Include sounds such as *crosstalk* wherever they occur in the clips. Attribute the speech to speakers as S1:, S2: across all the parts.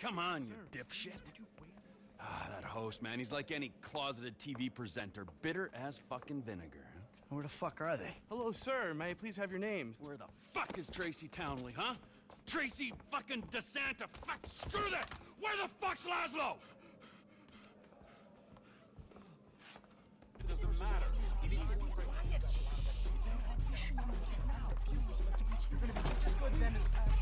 S1: Come on, you dipshit. Ah, that host, man, he's like any closeted TV presenter, bitter as fucking vinegar.
S2: Where the fuck are they?
S3: Hello, sir. May I please have your name?
S1: Where the fuck is Tracey Townley, huh? Tracey fucking DeSanta. Fuck, screw that! Where the fuck's Lazlow?
S4: It doesn't matter.
S5: All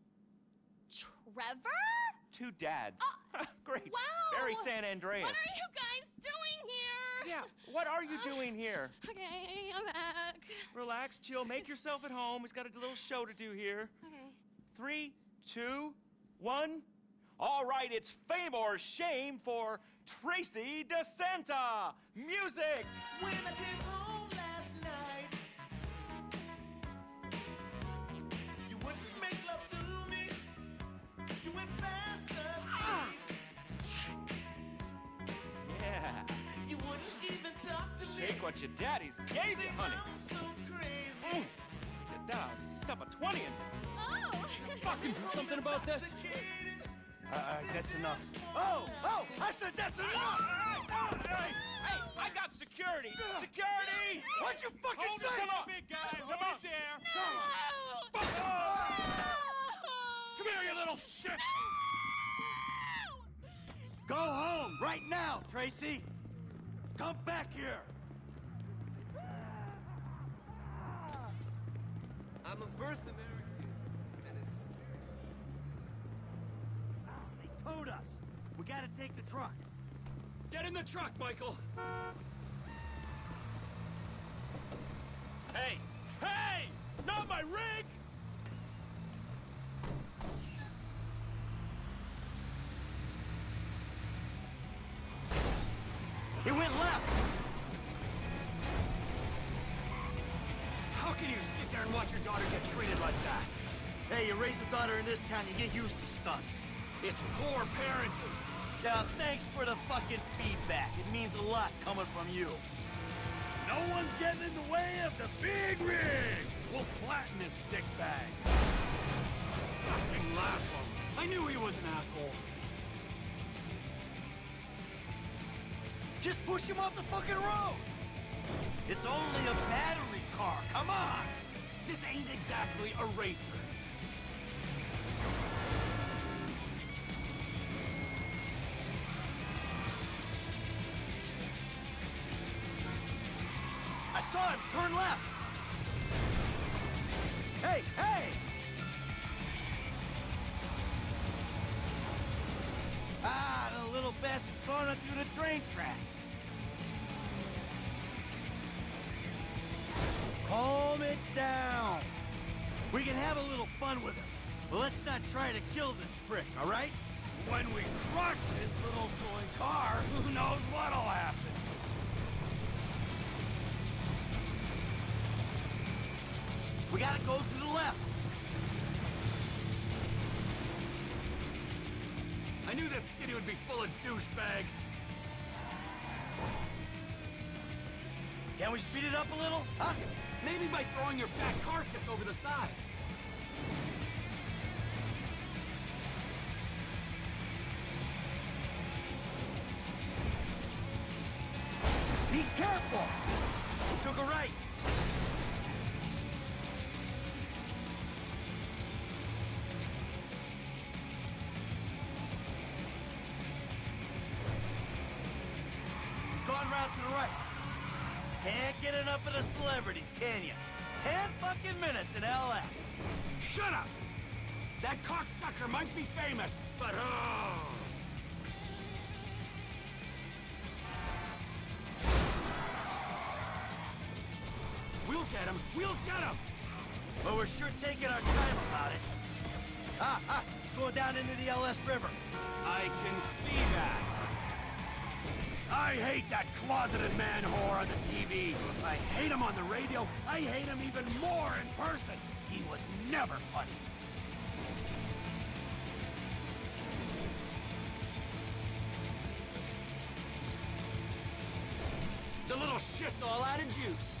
S6: Trevor?
S5: Two dads.
S6: Oh, *laughs*
S5: Great.
S6: wow.
S5: Very San Andreas.
S6: What are you guys doing here?
S5: Yeah, what are you doing here? *laughs*
S6: Okay, I'm back.
S5: Relax, chill, make yourself at home. He's got a little show to do here.
S6: Okay.
S5: Three, two, one. All right, it's fame or shame for Tracey DeSanta. Music. What your daddy's gave you, honey.
S7: So crazy.
S5: Mm. Your dad's stuff a 20 in this.
S6: Oh!
S1: Fucking do *laughs* something about this.
S2: All right, that's enough.
S5: Oh, oh, I said that's enough! Hey, hey, I got security! Security! What'd you fucking
S1: Hold
S5: say? Come on!
S1: big guy.
S5: Come on.
S1: there.
S6: No!
S5: Fuck off!
S1: Come here, you little shit. No!
S2: Go home right now, Tracey. Come back here.
S7: I'm a birth American. And it's
S2: They towed us. We gotta take the truck.
S1: Get in the truck, Michael. Hey! Hey! Sit there and watch your daughter get treated like that?
S2: Hey, you raise a daughter in this town, you get used to stunts.
S1: It's poor parenting.
S2: Now, thanks for the fucking feedback. It means a lot coming from you.
S1: No one's getting in the way of the big rig! We'll flatten this dickbag. Fucking Lazlow. I knew he was an asshole.
S2: Just push him off the fucking road. It's only a battery car. Come on.
S1: Exactly a racer.
S2: I saw him. Turn left. Hey, hey! Ah, the little bastard's going up through the train tracks. Calm it down. We can have a little fun with him. But let's not try to kill this prick, all right?
S1: When we crush his little toy car, *laughs* who knows what'll happen?
S2: We gotta go to the left.
S1: I knew this city would be full of douchebags.
S2: Can we speed it up a little? Huh?
S1: Maybe by throwing your fat carcass over the side.
S2: Be careful! Took a right. He's gone round to the right. Can't get enough of the celebrities, can you? Ten fucking minutes in LS.
S1: Shut up! That cocksucker might be famous, but oh! We'll get him. We'll get him.
S2: But we're sure taking our time about it. Ah, ah, he's going down into the LS River.
S1: I can see that. I hate that closeted man whore on the TV. I hate him on the radio. I hate him even more in person. He was never funny. The little shit's all out of juice.